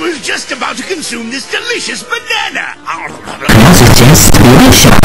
was just about to consume this delicious banana. I just delicious.